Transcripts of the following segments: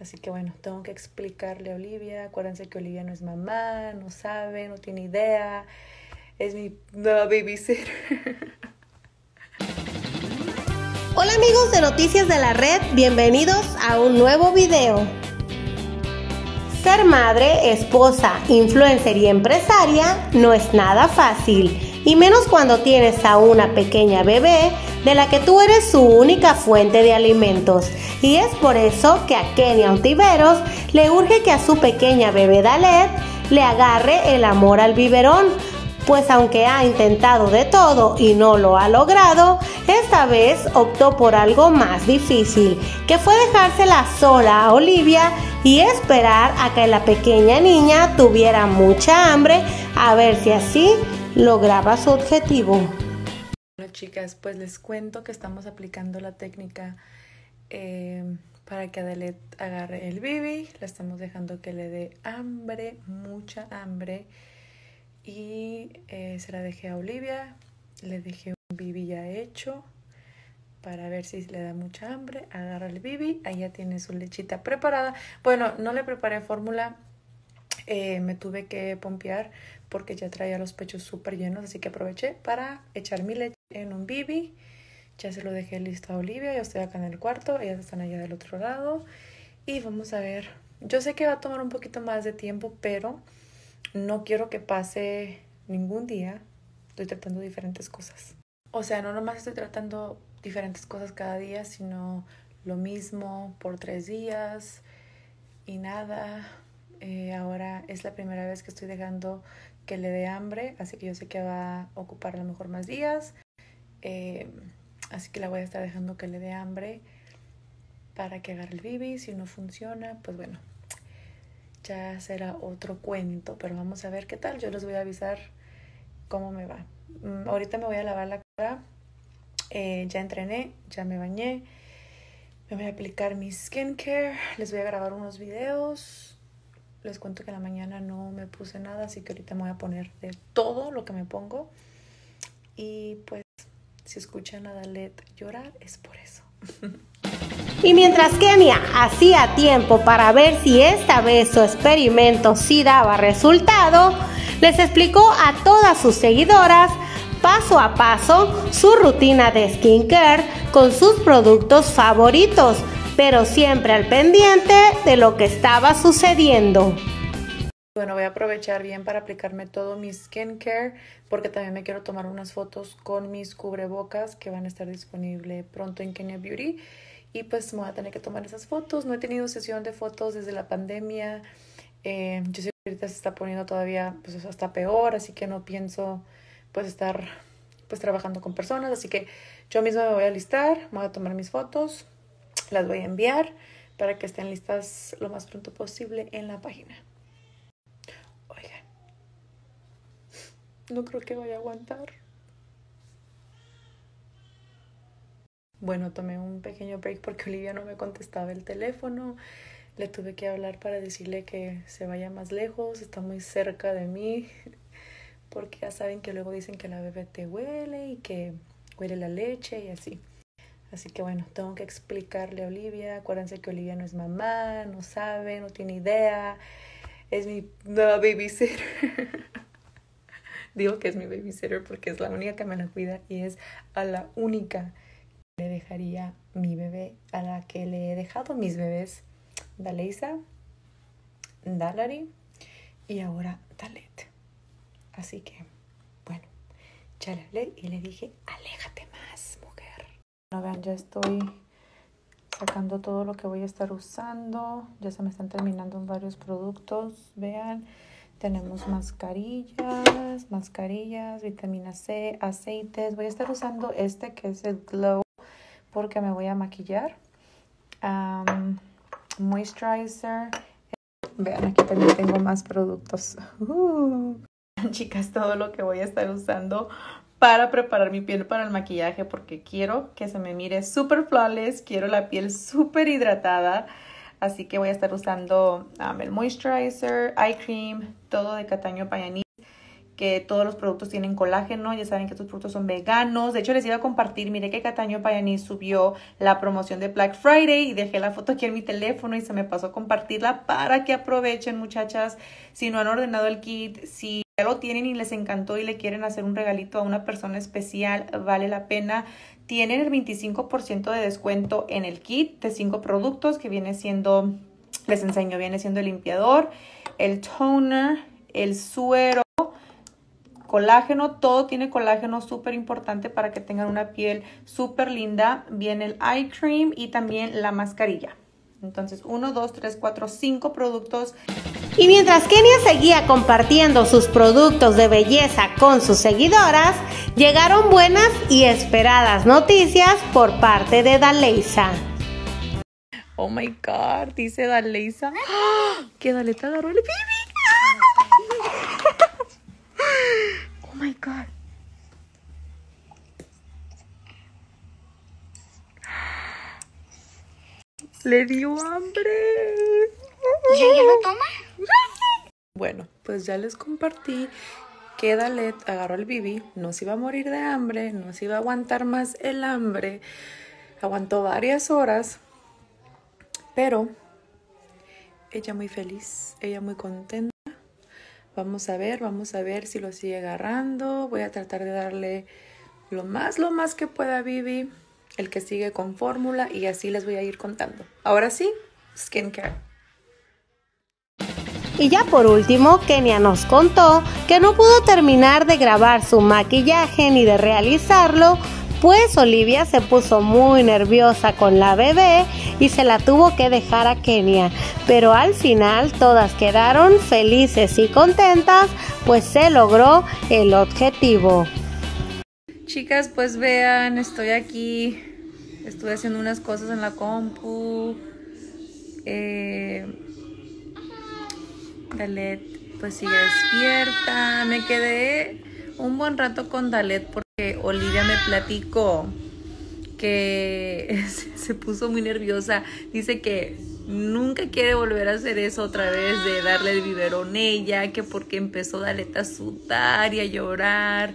Así que bueno, tengo que explicarle a Olivia. Acuérdense que Olivia no es mamá, no sabe, no tiene idea. Es mi nueva babysitter. Hola amigos de Noticias de la Red, bienvenidos a un nuevo video. Ser madre, esposa, influencer y empresaria no es nada fácil, y menos cuando tienes a una pequeña bebé de la que tú eres su única fuente de alimentos. Y es por eso que a Kenia Ontiveros le urge que a su pequeña bebé Dalet le agarre el amor al biberón, pues aunque ha intentado de todo y no lo ha logrado, esta vez optó por algo más difícil, que fue dejársela sola a Olivia y esperar a que la pequeña niña tuviera mucha hambre a ver si así lograba su objetivo. Chicas, pues les cuento que estamos aplicando la técnica eh, para que Adelet agarre el bibi. La estamos dejando que le dé hambre, mucha hambre. Y eh, se la dejé a Olivia. Le dejé un bibi ya hecho para ver si le da mucha hambre. Agarra el bibi. Ahí ya tiene su lechita preparada. Bueno, no le preparé fórmula. Eh, me tuve que pompear porque ya traía los pechos súper llenos, así que aproveché para echar mi leche en un bibi. Ya se lo dejé listo a Olivia, yo estoy acá en el cuarto, ellas están allá del otro lado. Y vamos a ver, yo sé que va a tomar un poquito más de tiempo, pero no quiero que pase ningún día. Estoy tratando diferentes cosas. O sea, no nomás estoy tratando diferentes cosas cada día, sino lo mismo por tres días y nada. Es la primera vez que estoy dejando que le dé hambre, así que yo sé que va a ocupar a lo mejor más días. Eh, así que la voy a estar dejando que le dé hambre para que agarre el bibi. Si no funciona, pues bueno, ya será otro cuento, pero vamos a ver qué tal. Yo les voy a avisar cómo me va. Mm, ahorita me voy a lavar la cara. Eh, ya entrené, ya me bañé. Me voy a aplicar mi skincare. Les voy a grabar unos videos les cuento que la mañana no me puse nada, así que ahorita me voy a poner de todo lo que me pongo. Y pues, si escuchan a Dalet llorar, es por eso. Y mientras Kenia hacía tiempo para ver si esta vez su experimento sí daba resultado, les explicó a todas sus seguidoras paso a paso su rutina de skincare con sus productos favoritos pero siempre al pendiente de lo que estaba sucediendo. Bueno, voy a aprovechar bien para aplicarme todo mi skincare porque también me quiero tomar unas fotos con mis cubrebocas que van a estar disponibles pronto en Kenya Beauty. Y pues me voy a tener que tomar esas fotos. No he tenido sesión de fotos desde la pandemia. Eh, yo sé que ahorita se está poniendo todavía pues hasta peor, así que no pienso pues estar pues trabajando con personas. Así que yo misma me voy a listar, me voy a tomar mis fotos las voy a enviar para que estén listas lo más pronto posible en la página. Oigan, no creo que vaya a aguantar. Bueno, tomé un pequeño break porque Olivia no me contestaba el teléfono. Le tuve que hablar para decirle que se vaya más lejos, está muy cerca de mí, porque ya saben que luego dicen que la bebé te huele y que huele la leche y así. Así que bueno, tengo que explicarle a Olivia. Acuérdense que Olivia no es mamá, no sabe, no tiene idea. Es mi nueva babysitter. Digo que es mi babysitter porque es la única que me la cuida y es a la única que le dejaría mi bebé, a la que le he dejado mis bebés. Daleisa, Dalari y ahora Dalet. Así que, bueno, ya le hablé y le dije, más vean, ya estoy sacando todo lo que voy a estar usando. Ya se me están terminando varios productos. Vean, tenemos mascarillas, mascarillas, vitamina C, aceites. Voy a estar usando este que es el Glow porque me voy a maquillar. moisturizer. Vean, aquí también tengo más productos. Chicas, todo lo que voy a estar usando para preparar mi piel para el maquillaje porque quiero que se me mire súper flawless, quiero la piel súper hidratada. Así que voy a estar usando um, el moisturizer, eye cream, todo de Cataño Payanis. que todos los productos tienen colágeno, ya saben que estos productos son veganos. De hecho, les iba a compartir, mire que Cataño Payaní subió la promoción de Black Friday y dejé la foto aquí en mi teléfono y se me pasó compartirla para que aprovechen, muchachas, si no han ordenado el kit, si ya lo tienen y les encantó y le quieren hacer un regalito a una persona especial, vale la pena. Tienen el 25% de descuento en el kit de cinco productos que viene siendo, les enseño, viene siendo el limpiador, el toner, el suero, colágeno, todo tiene colágeno súper importante para que tengan una piel súper linda. Viene el eye cream y también la mascarilla. Entonces, 1, 2, 3, 4, 5 productos. Y mientras Kenia seguía compartiendo sus productos de belleza con sus seguidoras, llegaron buenas y esperadas noticias por parte de Daleisa. Oh my god, dice Daleisa. Que Daleta agarró el bibi. Oh my god. Le dio hambre. ¿Ya, ya lo toma? Bueno, pues ya les compartí que Dalet agarró el bibi, no se iba a morir de hambre, no se iba a aguantar más el hambre. Aguantó varias horas, pero ella muy feliz, ella muy contenta. Vamos a ver, vamos a ver si lo sigue agarrando. Voy a tratar de darle lo más, lo más que pueda a Bibi, el que sigue con fórmula y así les voy a ir contando. Ahora sí, skincare. Y ya por último, Kenia nos contó que no pudo terminar de grabar su maquillaje ni de realizarlo, pues Olivia se puso muy nerviosa con la bebé y se la tuvo que dejar a Kenia. Pero al final todas quedaron felices y contentas, pues se logró el objetivo. Chicas, pues vean, estoy aquí, estuve haciendo unas cosas en la compu. Eh, Dalet pues sigue despierta. Me quedé un buen rato con Dalet porque Olivia me platicó que se puso muy nerviosa. Dice que nunca quiere volver a hacer eso otra vez de darle el biberón ella, que porque empezó Dalet a sudar y a llorar.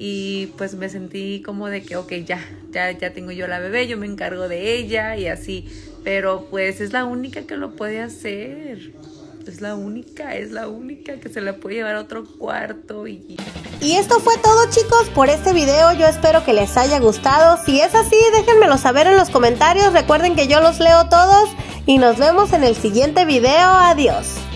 Y, pues me sentí como de que, ok, ya, ya, ya tengo yo la bebé, yo me encargo de ella y así. Pero pues es la única que lo puede hacer. Es la única, es la única que se la puede llevar a otro cuarto y... Y esto fue todo chicos por este video, yo espero que les haya gustado. Si es así, déjenmelo saber en los comentarios, recuerden que yo los leo todos y nos vemos en el siguiente video, adiós.